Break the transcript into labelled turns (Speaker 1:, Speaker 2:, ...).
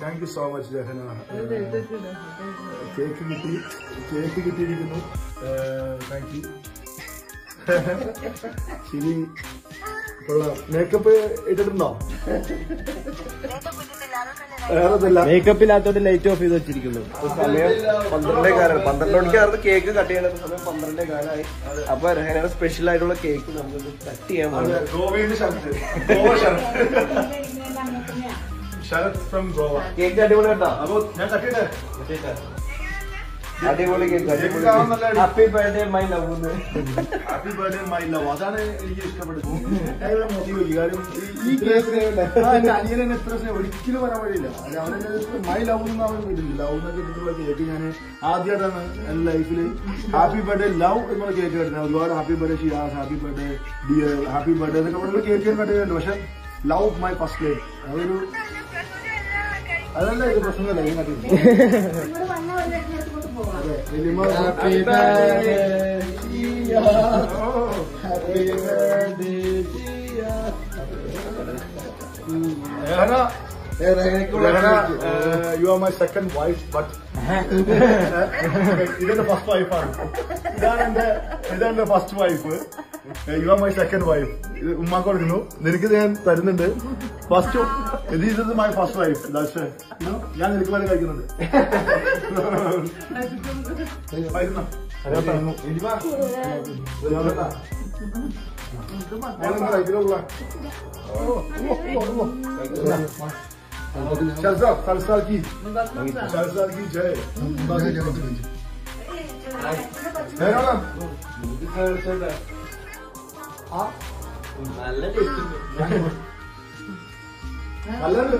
Speaker 1: Thank you so much Jahana cake കിട്ടി cake കിട്ടിയിരിക്കുന്നു. Thank U ശരി. കൊള്ളാം. മേക്കപ്പ് ഇട്ടിട്ടുണ്ടോ? വേറൊന്നുമില്ല.
Speaker 2: മേക്കപ്പ് ഇല്ലാത്തോണ്ട് ലൈറ്റ് ഓഫ് ചെയ്ത് വെച്ചിരിക്കുന്നു.
Speaker 3: സമയം പന്ത്രണ്ടേ കാലാണ്. പന്ത്രണ്ട് മണിക്കായിരുന്നു കേക്ക് കട്ട് ചെയ്യുന്ന സമയം പന്ത്രണ്ടേ കാലമായി അപ്പൊ രഹനയുടെ സ്പെഷ്യൽ ആയിട്ടുള്ള കേക്ക് നമുക്ക് കട്ട് ചെയ്യാൻ
Speaker 1: ഗോവ
Speaker 3: കേക്ക് അടിപൊളി കേട്ടോ.
Speaker 1: അപ്പൊ ഞാൻ കട്ടിട്ടെ
Speaker 3: അടിപൊളി happy birthday my love
Speaker 1: happy birthday my love അതാണ് എനിക്ക് ഇഷ്ടപ്പെട്ടത്. കാര്യം ഈ- എന്റെ അനിയനെ എത്ര സ്നേഹം ഒരിക്കലും വരാൻ വഴിയില്ല. അവനെ മൈ ലവ് എന്ന് അവൻ വരുന്നില്ല ലവ് എന്നൊക്കെ ഇട്ടിട്ടുള്ള കേക്ക് ഞാൻ ആദ്യമായിട്ടാണ് എന്റെ ലൈഫിൽ ഹാപ്പി ബർത്ത്ഡേ ലവ് എന്നുള്ള കേക്ക് കിട്ടുന്നത് ഒരുപാട് happy birthday Shiyas. Happy birthday dear. Happy birthday എന്നൊക്കെ കേക്ക് കണ്ടിട്ടുണ്ട്. പക്ഷെ ലവ് മൈ ഫസ്റ്റ് ഡേ അതൊരു അതല്ല ഇത് പ്രശ്നമല്ല ഈ വലിയമ്മ
Speaker 2: Happy birthday, happy birthday
Speaker 1: Rehana, uh, you are my second wife, but ഇതെന്റെ ഫസ്റ്റ് വൈഫാണ് ഇതാണ് എന്റെ ഇതാണ് എന്റെ first wife you are my second wife ഇത് ഉമ്മാക്ക് കൊടുക്കുന്നു. നിനക്ക് ഞാൻ തരുന്നുണ്ട്. ഫസ്റ്റ് ഇത് ഇത് മൈ ഫസ്റ്റ് വൈഫ് ദാറ്റ്സ് ഞാൻ നിനക്ക് വേണ്ടി കഴിക്കുന്നുണ്ട്. Şerzat, sarısal giy. Şerzat giy, Cahil. Bunlar gelmedi bence. Ver oğlum. Bir tane söyle.
Speaker 3: Ha? Bunlarla
Speaker 1: da ettim. Bunlarla da.